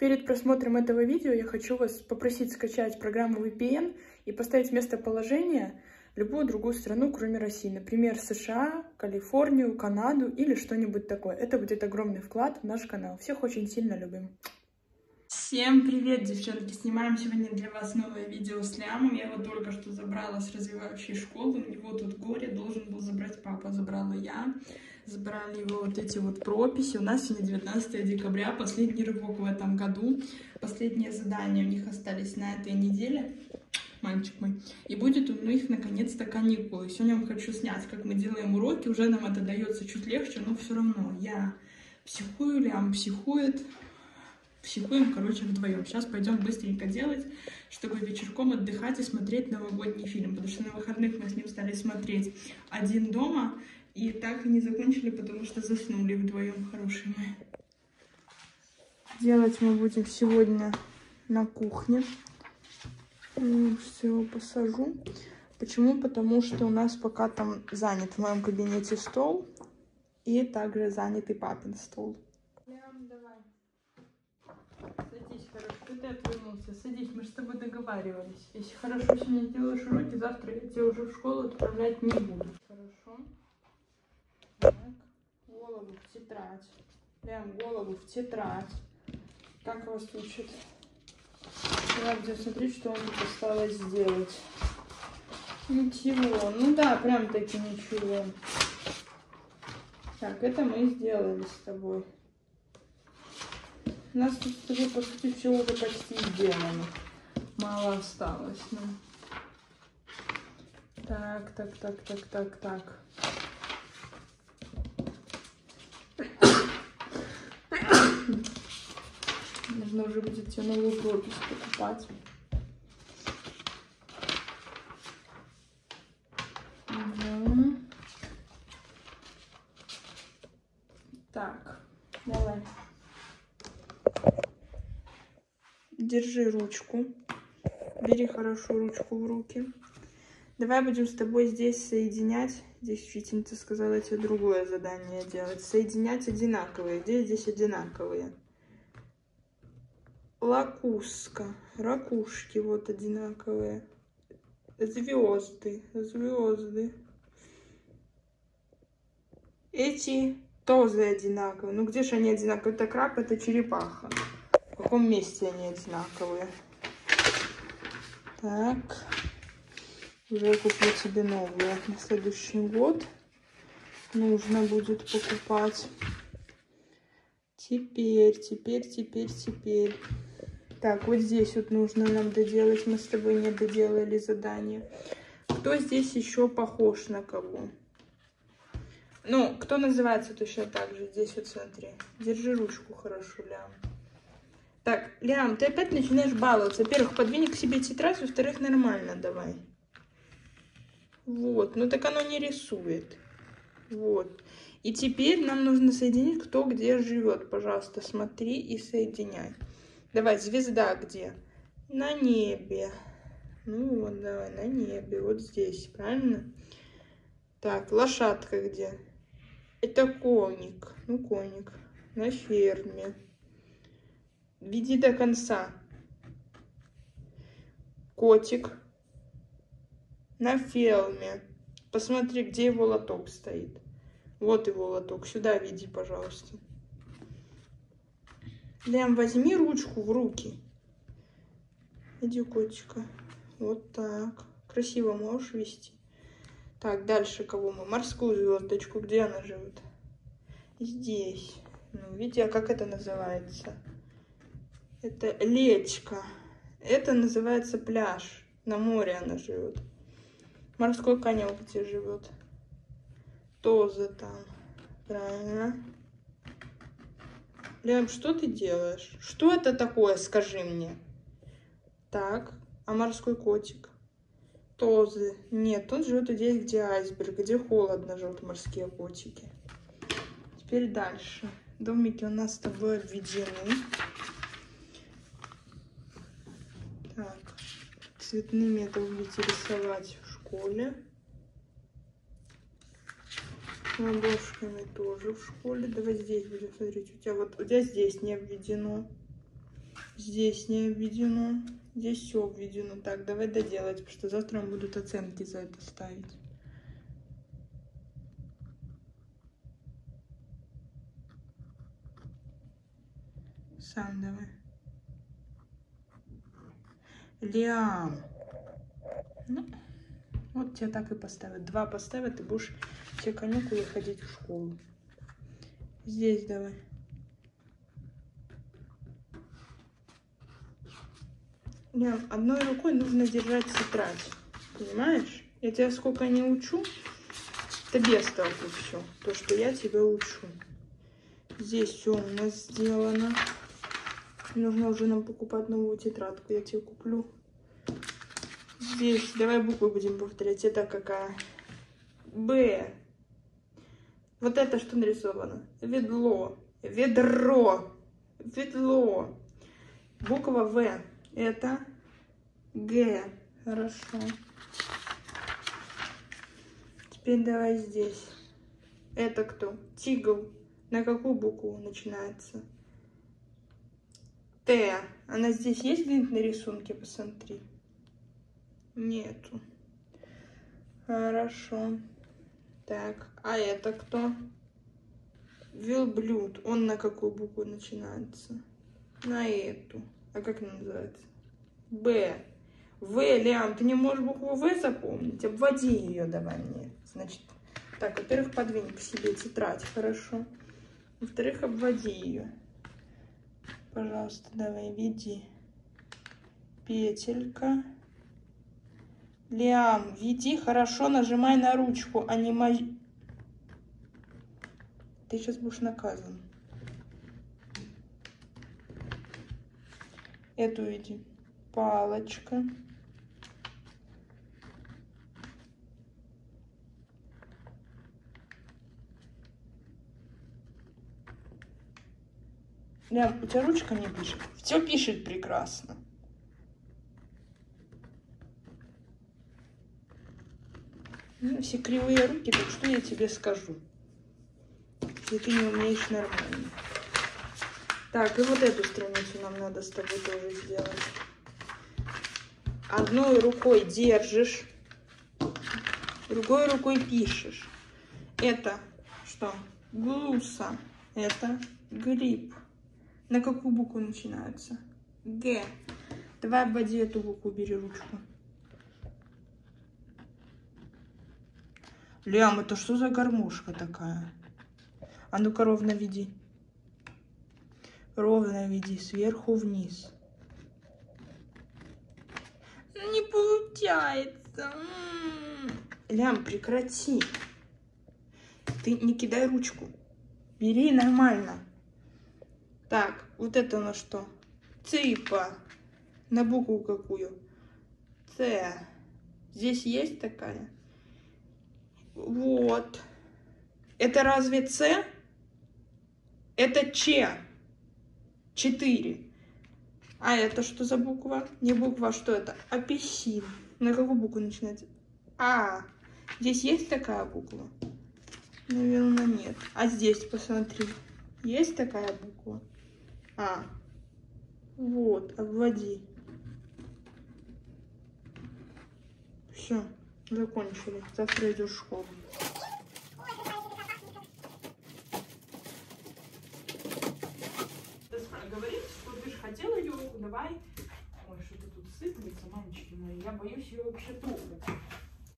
Перед просмотром этого видео я хочу вас попросить скачать программу VPN и поставить местоположение любую другую страну, кроме России. Например, США, Калифорнию, Канаду или что-нибудь такое. Это будет огромный вклад в наш канал. Всех очень сильно любим. Всем привет, девчонки! Снимаем сегодня для вас новое видео с Лямом. Я его только что забрала с развивающей школы. У него тут горе, должен был забрать папа. Забрала я. Забрали его вот эти вот прописи. У нас сегодня 19 декабря, последний рывок в этом году. Последние задания у них остались на этой неделе. Мальчик мой. И будет у них наконец-то каникулы. Сегодня я вам хочу снять, как мы делаем уроки. Уже нам это дается чуть легче, но все равно. Я психую, Лям психует психуем, короче, вдвоем. Сейчас пойдем быстренько делать, чтобы вечерком отдыхать и смотреть новогодний фильм. Потому что на выходных мы с ним стали смотреть один дома. И так и не закончили, потому что заснули вдвоем, хорошие мои. Делать мы будем сегодня на кухне. Все, посажу. Почему? Потому что у нас пока там занят в моем кабинете стол. И также занят и папин стол. Садись, хорошо. Ты отвернулся. Садись, мы же с тобой договаривались. Если хорошо сегодня делаешь уроки, завтра я тебя уже в школу отправлять не буду. Хорошо? Так. Голову тетрадь. Прям голову в тетрадь. Как вас учат? Надо где смотреть, что вам осталось сделать. Ничего. Ну да, прям таки ничего. Так, это мы сделали с тобой. У нас тут с тобой, по сути, все уже почти сделано. Мало осталось нам. Так, так, так, так, так, так. Нужно уже будет тебе новую пропись покупать. Угу. Так, давай. Держи ручку. Бери хорошо ручку в руки. Давай будем с тобой здесь соединять. Здесь учительница сказала тебе другое задание делать. Соединять одинаковые. Где здесь одинаковые? Лакуска. Ракушки вот одинаковые. Звезды. Звезды. Эти тоже одинаковые. Ну где же они одинаковые? Это краб, это черепаха. В каком месте они одинаковые? Так. Уже куплю себе новые на следующий год. Нужно будет покупать. Теперь, теперь, теперь, теперь. Так, вот здесь вот нужно нам доделать. Мы с тобой не доделали задание. Кто здесь еще похож на кого? Ну, кто называется точно так же? Здесь вот смотри. Держи ручку хорошо, Лям. Так, Лям, ты опять начинаешь баловаться. Во-первых, подвинь к себе тетрадь, во-вторых, нормально давай. Вот, ну так оно не рисует. Вот. И теперь нам нужно соединить, кто где живет. Пожалуйста, смотри и соединяй. Давай, звезда где? На небе. Ну вот, давай, на небе. Вот здесь, правильно? Так, лошадка где? Это коник. Ну, коник. На ферме. Веди до конца. Котик. На ферме. Посмотри, где его лоток стоит. Вот его лоток. Сюда веди, пожалуйста. Лям, возьми ручку в руки. Иди, котика. Вот так. Красиво можешь вести. Так, дальше кого мы? Морскую звездочку. Где она живет? Здесь. Ну, видите, а как это называется? Это лечка. Это называется пляж. На море она живет. Морской конек где живет? Тоже там. Правильно. Лям, что ты делаешь? Что это такое, скажи мне? Так, а морской котик? Тоже. Нет, он живет здесь, где айсберг, где холодно живут морские котики. Теперь дальше. Домики у нас с тобой обведены. Так, цветными это будете рисовать в школе. Ладошками тоже в школе. Давай здесь будем смотреть. У тебя вот у тебя здесь не обведено. Здесь не обведено. Здесь все обведено. Так, давай доделать, потому что завтра нам будут оценки за это ставить. Сам давай. Лиам. Ну, тебя так и поставят. Два поставят, и будешь все каникулы ходить в школу. Здесь давай. Лиам, одной рукой нужно держать тетрадь. Понимаешь? Я тебя сколько не учу, тебе столку все. То, что я тебя учу. Здесь все у нас сделано. Нужно уже нам покупать новую тетрадку. Я тебе куплю. Здесь, давай буквы будем повторять. Это какая? Б. Вот это что нарисовано? Ведло. Ведро. Ведло. Буква В. Это Г. Хорошо. Теперь давай здесь. Это кто? Тигл. На какую букву начинается? Т. Она здесь есть где-нибудь на рисунке? Посмотри. Нету. Хорошо. Так, а это кто? Вилблюд. Он на какую букву начинается? На эту. А как она называется? Б. В, Лиам, ты не можешь букву В запомнить? Обводи ее давай мне. Значит, так, во-первых, подвинь к себе тетрадь, хорошо. Во-вторых, обводи ее. Пожалуйста, давай, веди. Петелька. Лиам, веди, хорошо, нажимай на ручку, а не мой... Ты сейчас будешь наказан. Эту веди. Палочка. Лям, у тебя ручка не пишет. Все пишет прекрасно. Все кривые руки, так что я тебе скажу? Если ты не умеешь нормально. Так, и вот эту страницу нам надо с тобой тоже сделать. Одной рукой держишь, другой рукой пишешь. Это что? Глуса. Это гриб. На какую букву начинается? Г. Давай обводи эту букву, бери ручку. Лям, это что за гармошка такая? А ну-ка ровно веди. Ровно веди, сверху вниз. Ну, не получается. Лям, прекрати. Ты не кидай ручку. Бери нормально. Так, вот это на что? Ципа. На букву какую? Ц. Здесь есть такая? Вот. Это разве С? Это Ч. Четыре. А это что за буква? Не буква, а что это? Апельсин. На какую букву начинается? А. Здесь есть такая буква? Наверное, нет. А здесь, посмотри. Есть такая буква? А. Вот, обводи. Все, закончили. Завтра идешь в школу. Говорит, что ты же хотела йогу, давай. Ой, что-то тут сыплется, мамочки мои. Я боюсь ее вообще трогать.